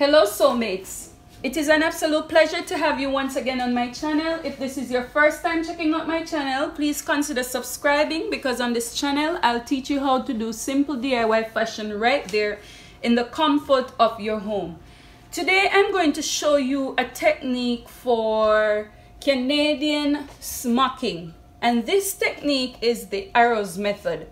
Hello Sew mates. It is an absolute pleasure to have you once again on my channel. If this is your first time checking out my channel, please consider subscribing because on this channel, I'll teach you how to do simple DIY fashion right there in the comfort of your home. Today, I'm going to show you a technique for Canadian smocking. And this technique is the arrows method.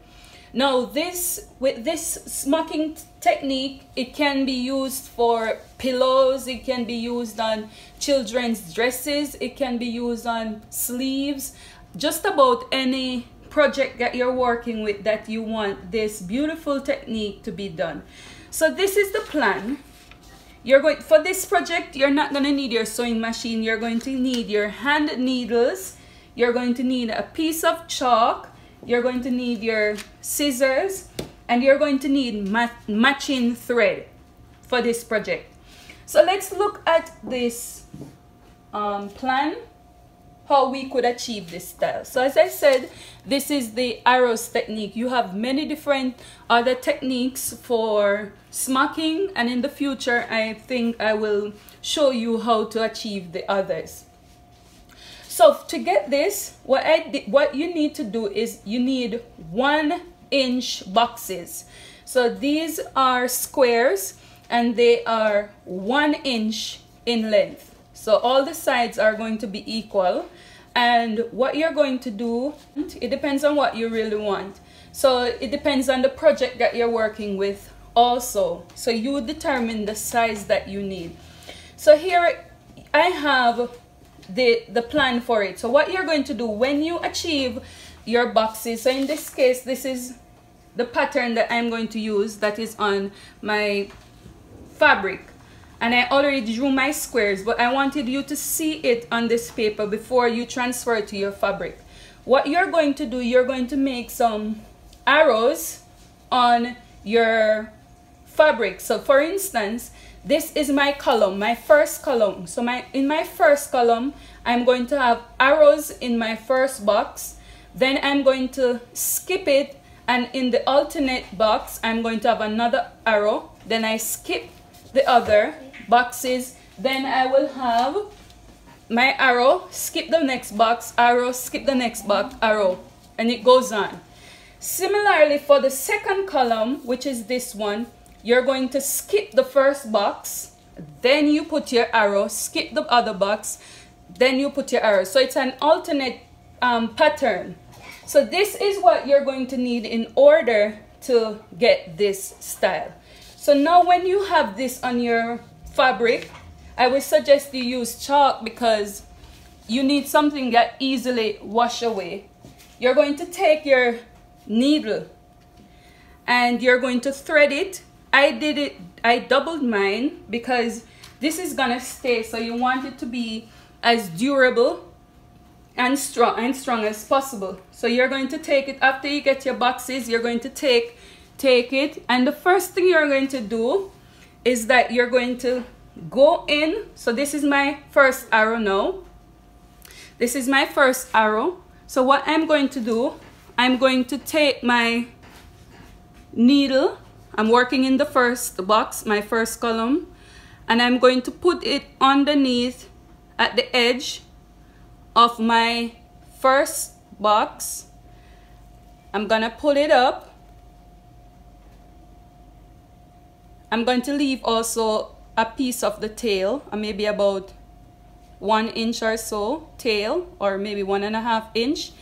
Now this, with this smocking technique, it can be used for pillows, it can be used on children's dresses, it can be used on sleeves, just about any project that you're working with that you want this beautiful technique to be done. So this is the plan. You're going for this project, you're not going to need your sewing machine. You're going to need your hand needles. You're going to need a piece of chalk you're going to need your scissors and you're going to need mat matching thread for this project. So let's look at this um, plan, how we could achieve this style. So as I said, this is the arrows technique. You have many different other techniques for smocking and in the future I think I will show you how to achieve the others. So to get this, what I what you need to do is you need one inch boxes. So these are squares and they are one inch in length. So all the sides are going to be equal. And what you're going to do, it depends on what you really want. So it depends on the project that you're working with also. So you determine the size that you need. So here I have the, the plan for it. So what you're going to do when you achieve your boxes, so in this case, this is the pattern that I'm going to use that is on my fabric. And I already drew my squares, but I wanted you to see it on this paper before you transfer it to your fabric. What you're going to do, you're going to make some arrows on your fabric. So for instance, this is my column, my first column. So my in my first column, I'm going to have arrows in my first box. Then I'm going to skip it and in the alternate box, I'm going to have another arrow. Then I skip the other boxes. Then I will have my arrow, skip the next box, arrow, skip the next box, arrow. And it goes on. Similarly, for the second column, which is this one, you're going to skip the first box, then you put your arrow, skip the other box, then you put your arrow. So it's an alternate um, pattern. So this is what you're going to need in order to get this style. So now when you have this on your fabric, I would suggest you use chalk because you need something that easily wash away. You're going to take your needle and you're going to thread it I did it, I doubled mine because this is gonna stay. So you want it to be as durable and strong and strong as possible. So you're going to take it after you get your boxes, you're going to take take it and the first thing you're going to do is that you're going to go in. So this is my first arrow now. This is my first arrow. So what I'm going to do, I'm going to take my needle I'm working in the first box, my first column, and I'm going to put it underneath at the edge of my first box. I'm gonna pull it up. I'm going to leave also a piece of the tail, uh, maybe about one inch or so tail, or maybe one and a half inch.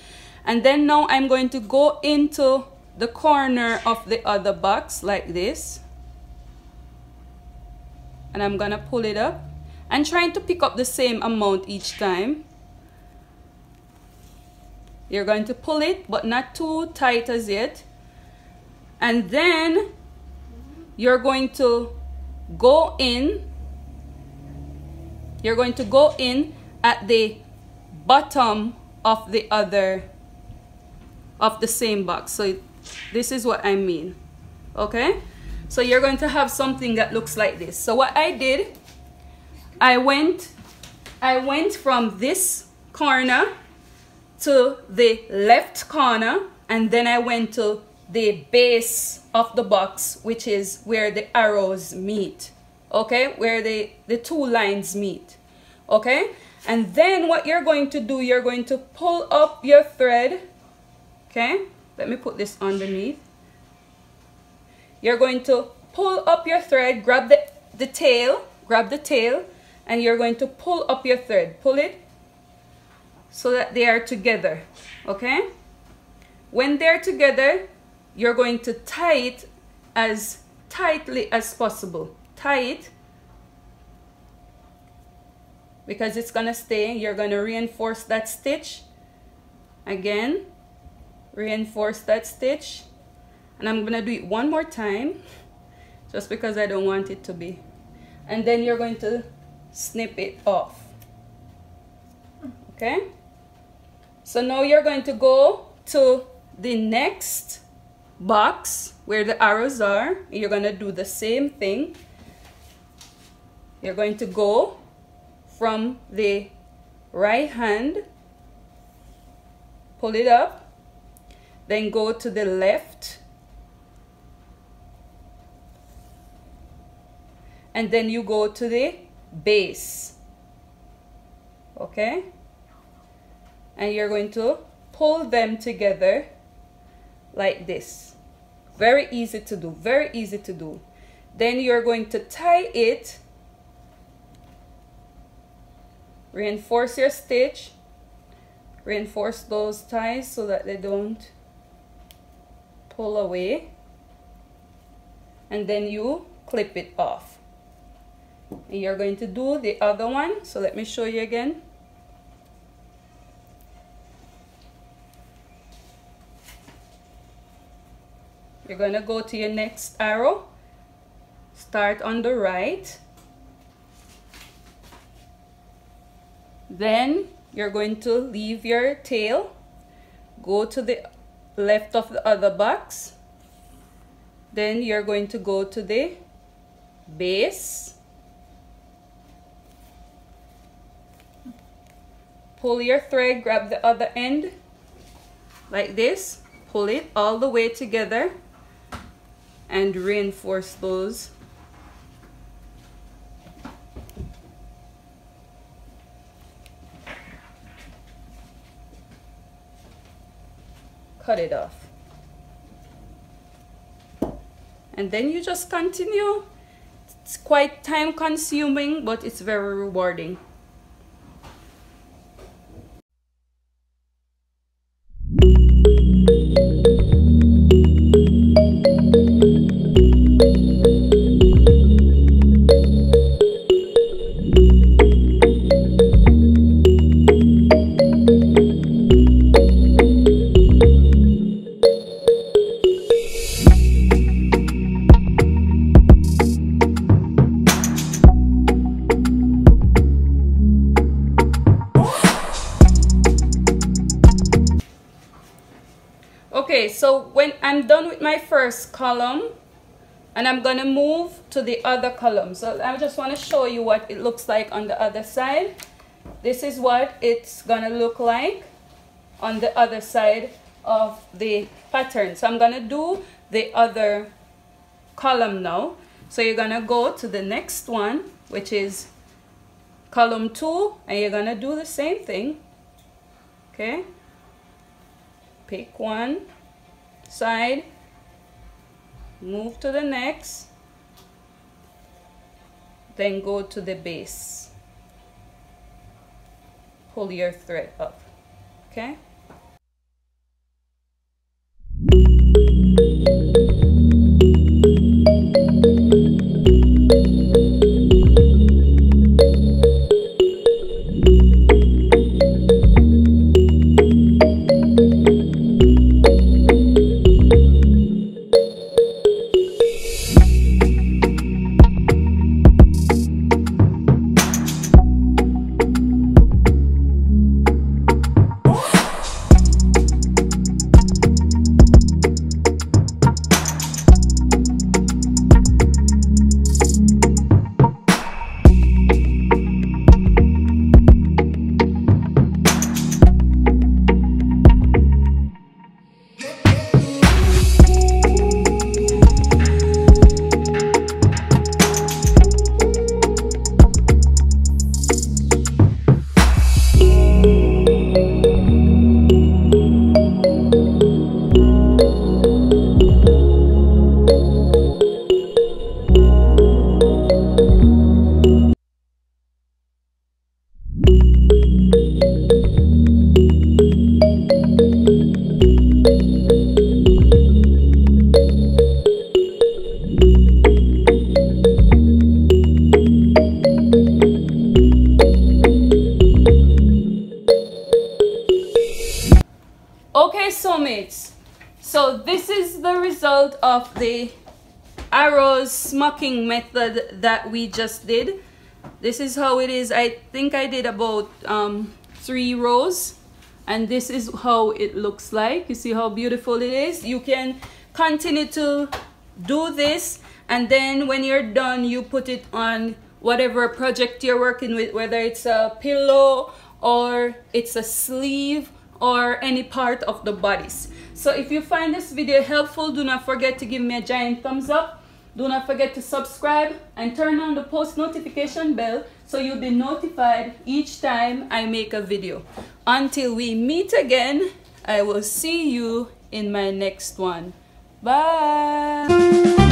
And then now I'm going to go into the corner of the other box like this. And I'm gonna pull it up. And trying to pick up the same amount each time. You're going to pull it but not too tight as yet. And then you're going to go in. You're going to go in at the bottom of the other of the same box. So this is what I mean. Okay? So you're going to have something that looks like this. So what I did, I went, I went from this corner to the left corner and then I went to the base of the box which is where the arrows meet okay where the the two lines meet okay and then what you're going to do you're going to pull up your thread okay let me put this underneath. You're going to pull up your thread grab the the tail grab the tail and you're going to pull up your thread. Pull it so that they are together okay? When they're together you're going to tie it as tightly as possible. Tie it because it's gonna stay. You're gonna reinforce that stitch again reinforce that stitch. And I'm gonna do it one more time just because I don't want it to be. And then you're going to snip it off. Okay? So now you're going to go to the next box where the arrows are you're going to do the same thing. You're going to go from the right hand pull it up then go to the left. And then you go to the base. Okay? And you're going to pull them together like this. Very easy to do very easy to do. Then you're going to tie it. Reinforce your stitch. Reinforce those ties so that they don't pull away and then you clip it off. You're going to do the other one so let me show you again. You're going to go to your next arrow. Start on the right. Then you're going to leave your tail. Go to the left of the other box. Then you're going to go to the base. Pull your thread grab the other end like this. Pull it all the way together and reinforce those cut it off. And then you just continue. It's quite time consuming but it's very rewarding so when I'm done with my first column and I'm gonna move to the other column. So I just want to show you what it looks like on the other side. This is what it's gonna look like on the other side of the pattern. So I'm gonna do the other column now. So you're gonna go to the next one which is column two and you're gonna do the same thing. Okay? Pick one side. Move to the next. Then go to the base. Pull your thread up okay of the arrows smocking method that we just did. This is how it is. I think I did about um, three rows. And this is how it looks like. You see how beautiful it is? You can continue to do this. And then when you're done you put it on whatever project you're working with whether it's a pillow or it's a sleeve or any part of the bodice so if you find this video helpful do not forget to give me a giant thumbs up do not forget to subscribe and turn on the post notification bell so you'll be notified each time I make a video. Until we meet again, I will see you in my next one. Bye!